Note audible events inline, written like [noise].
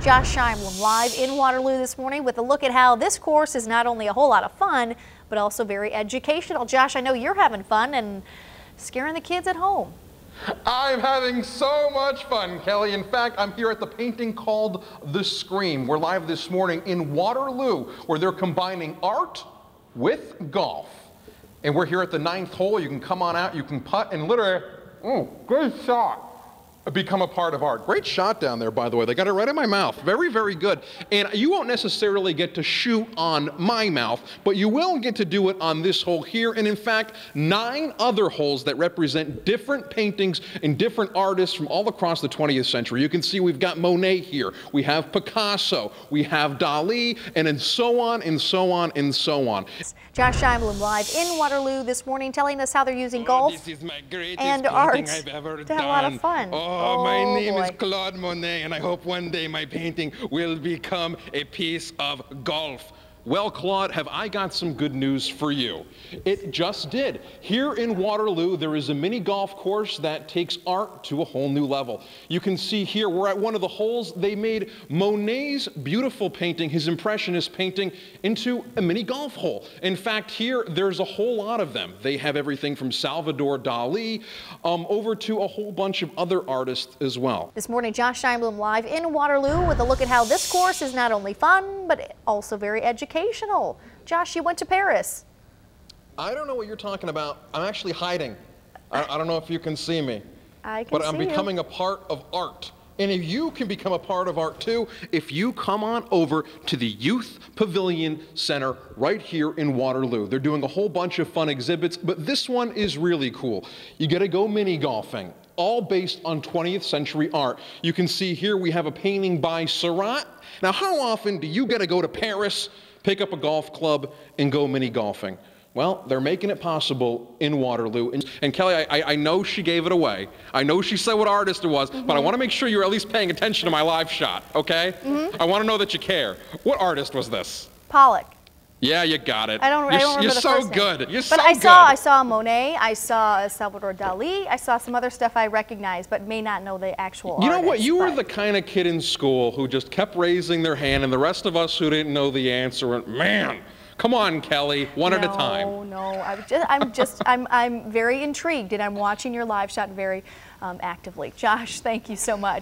Josh Scheinblum live in Waterloo this morning with a look at how this course is not only a whole lot of fun, but also very educational. Josh, I know you're having fun and scaring the kids at home. I'm having so much fun, Kelly. In fact, I'm here at the painting called The Scream. We're live this morning in Waterloo, where they're combining art with golf. And we're here at the ninth hole. You can come on out, you can putt, and literally, oh, good shot become a part of art. Great shot down there, by the way. They got it right in my mouth. Very, very good. And you won't necessarily get to shoot on my mouth, but you will get to do it on this hole here. And in fact, nine other holes that represent different paintings and different artists from all across the 20th century. You can see we've got Monet here. We have Picasso. We have Dali, and then so on and so on and so on. Josh Scheinblum live in Waterloo this morning telling us how they're using golf and art to have done. a lot of fun. Oh, Oh, my oh, name boy. is Claude Monet, and I hope one day my painting will become a piece of golf. Well, Claude, have I got some good news for you? It just did. Here in Waterloo, there is a mini golf course that takes art to a whole new level. You can see here, we're at one of the holes. They made Monet's beautiful painting, his Impressionist painting, into a mini golf hole. In fact, here, there's a whole lot of them. They have everything from Salvador Dali um, over to a whole bunch of other artists as well. This morning, Josh Scheinblum live in Waterloo with a look at how this course is not only fun, but also very educational educational. Josh, you went to Paris. I don't know what you're talking about. I'm actually hiding. I, I don't know if you can see me. I can But I'm becoming you. a part of art. And if you can become a part of art too, if you come on over to the Youth Pavilion Center right here in Waterloo. They're doing a whole bunch of fun exhibits, but this one is really cool. You get to go mini golfing, all based on 20th century art. You can see here we have a painting by Seurat. Now, how often do you get to go to Paris pick up a golf club, and go mini golfing. Well, they're making it possible in Waterloo. And, and Kelly, I, I, know she gave it away. I know she said what artist it was, mm -hmm. but I mm-hmm. want to make sure you're at least paying attention to my live shot, okay? Mm -hmm. I want to know that you care. What artist was this? Pollock. Yeah, you got it. I don't, you're, I don't remember you're the so first good. Name. You're but so I saw, good. I saw Monet, I saw Salvador Dali, I saw some other stuff I recognize, but may not know the actual. You know what? You but... were the kind of kid in school who just kept raising their hand, and the rest of us who didn't know the answer went, "Man, Come on, Kelly, one no, at a time. No, no, I'm just, I'm just, [laughs] I'm, I'm very intrigued, and I'm watching your live shot very um, actively. Josh, thank you so much.